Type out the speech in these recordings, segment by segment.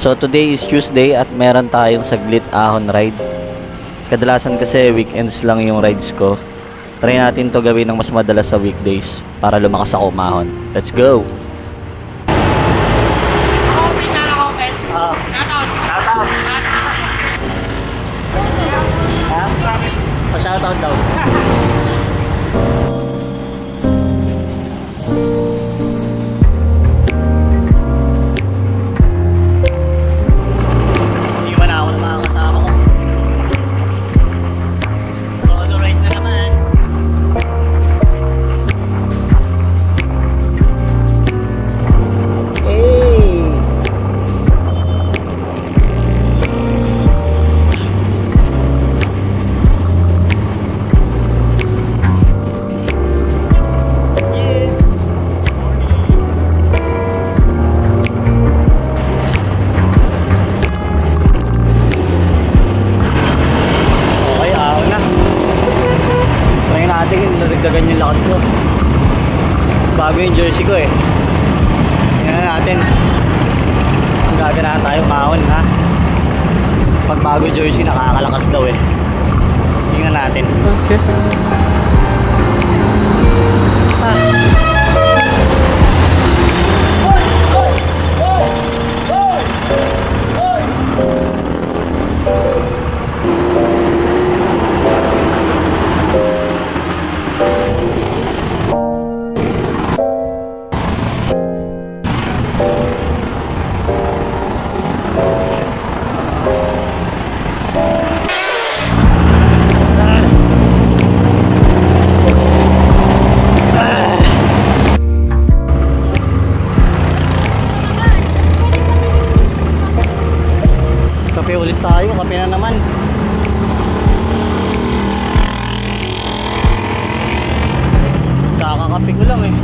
So today is Tuesday at meron tayong saglit ahon ride. Kadalasan kasi weekends lang yung rides ko. Try natin to gawin ng mas madalas sa weekdays para lumakas ako umahon. Let's go! countdown. ko. Bago yung jersey ko eh. Tingnan natin. Ang gagana tayo mahon ha. Pag bago jersey, nakakalakas daw eh. Tingnan natin. Okay. Ah. Kakakape ko lang eh.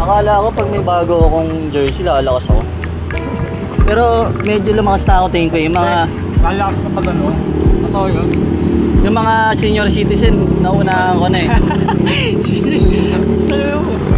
Akala ko pag may bago akong jersey, lalakas ako. Pero medyo lumakas na ako tingin ko yung mga Lalakas ka pag ano? Ano yun? yung mga senior citizen naunahan ko na eh.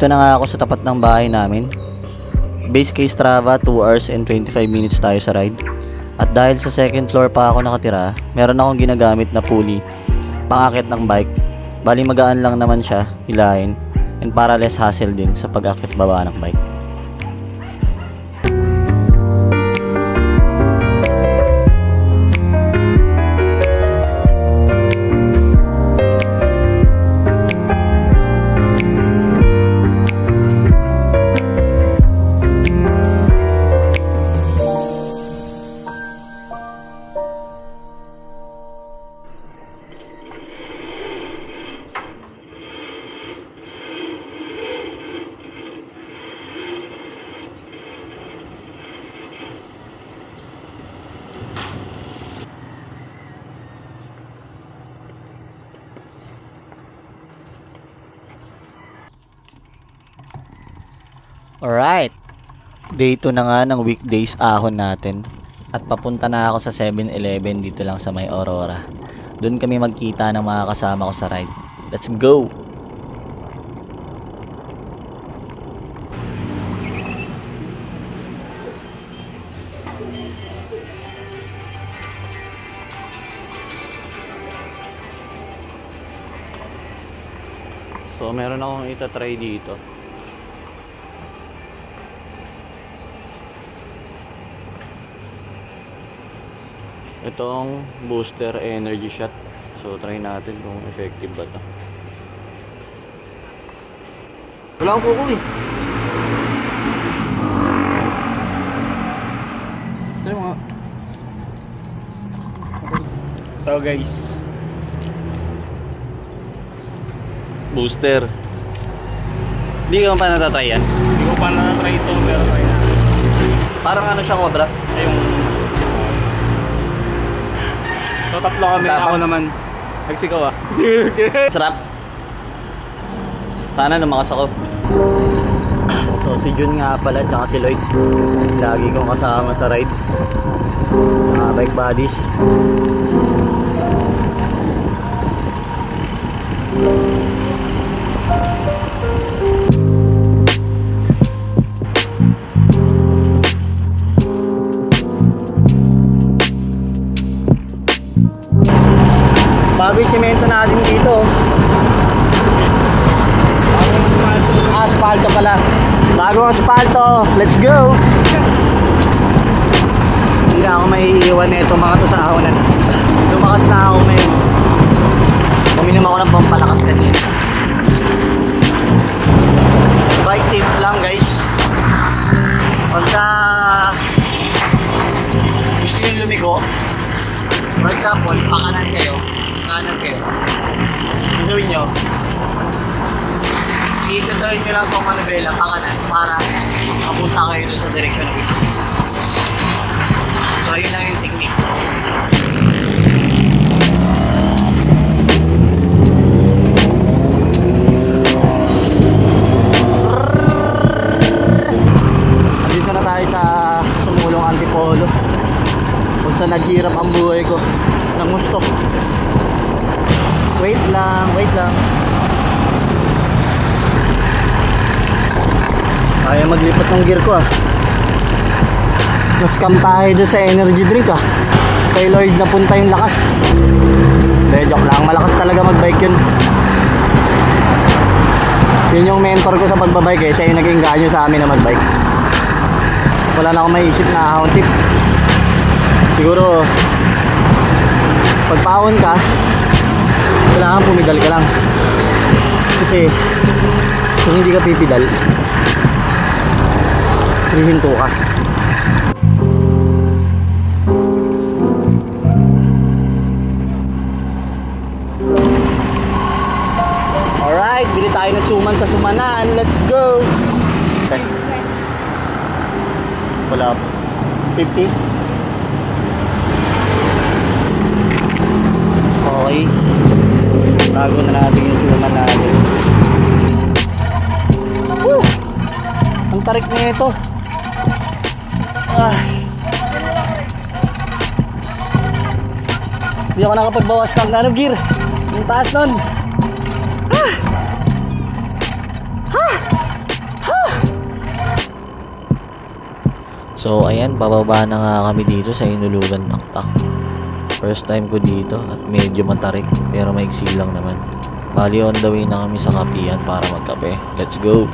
nandito na nga ako sa tapat ng bahay namin. Base case Strava 2 hours and 25 minutes tayo sa ride. At dahil sa second floor pa ako nakatira, meron akong ginagamit na pulley pangakit ng bike. Bali magaan lang naman siya hilahin and para less hassle din sa pag-akit baba ng bike. Alright. Day 2 na nga ng weekdays ahon natin. At papunta na ako sa 7-Eleven dito lang sa may Aurora. Doon kami magkita ng mga kasama ko sa ride. Let's go! So meron akong itatry dito. Itong booster energy shot. So, try natin kung effective ba to. Wala akong kukuwi. Try mo nga. So guys, Booster. Hindi ka pa natatry yan. hindi ko pa na-try ito pero try na. Parang ano siya, Cobra? Ay, So tatlo kami, Tapang. ako naman. Nagsigaw ah. Sarap. Sana lumakas ako. So si Jun nga pala, tsaka si Lloyd. Lagi kong kasama sa ride. Mga bike buddies. Natin dito. Asfalto pala. Bagong asfalto. Let's go! Hindi na ako may iiwan nito mga to sa ahonan. Lumakas na ako ngayon. Uminom ako ng pampalakas kanina. Bike tip lang guys. Pagka gusto nyo lumiko, for example, pakanan kayo, kanan kayo. Ang nyo, Iisasawin nyo lang sa manubela pa kanan para mapunta kayo doon sa direksyon ng gusto. So, yun lang yung technique. Andito na tayo sa sumulong antipolo. Kung saan naghirap ang buhay ko ng gusto. Lang, wait lang. Kaya maglipat ng gear ko ah. Nascam tayo doon sa energy drink ah. Kay Lloyd na punta yung lakas. Hindi, joke lang. Malakas talaga magbike yun. Yun yung mentor ko sa pagbabike eh. Siya yung naging ganyo sa amin na magbike. Wala na akong maisip na ahon tip. Siguro, pag paon ka, kailangan pumidal ka lang. Kasi, kung hindi ka pipidal, hihinto ka. Alright, bili tayo ng suman sa sumanan. Let's go! Okay. Wala pa. 50? Okay. Bago na natin yung suman natin. Woo! Ang tarik na ito. Ah. Hindi ako nakapagbawas ng ano gear. Yung taas nun. Ah. Ah. Ah. So ayan, bababa na nga kami dito sa Inulugan Taktak. First time ko dito at medyo matarik pero maigsi lang naman. Bali on the way na kami sa kapihan para magkape. Let's go!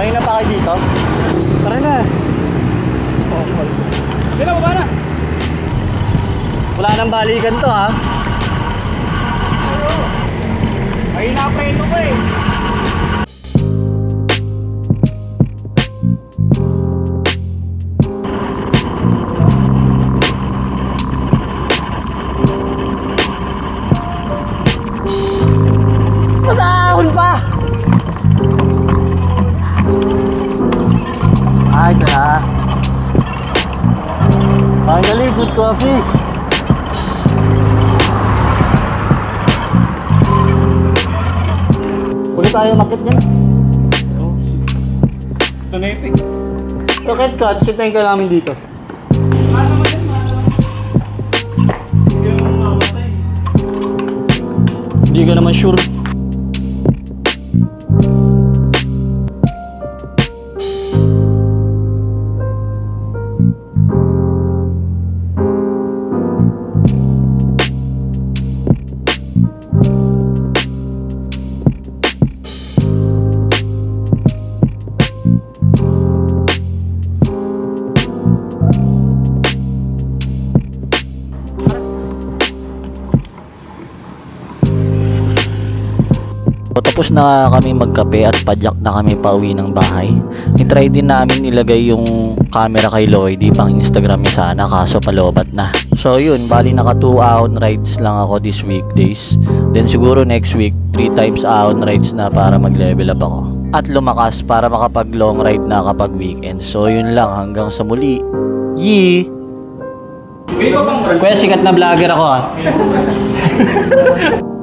May na pa kayo dito? Tara na! Hindi na, baba na. Wala nang balikan to ha. train away. Tayo makit niyan. Gusto na ito eh. Rocket clutch, sintayin ka namin dito. Hindi ka naman sure. Tapos na kami magkape at padyak na kami pauwi ng bahay, itry din namin ilagay yung camera kay Lloydy pang Instagram niya sana kaso palobat na. So yun, bali naka 2 ahon rides lang ako this weekdays. Then siguro next week, 3 times ahon rides na para mag-level up ako. At lumakas para makapag long ride na kapag weekend. So yun lang, hanggang sa muli. Yee! Kuya, sikat na vlogger ako ah.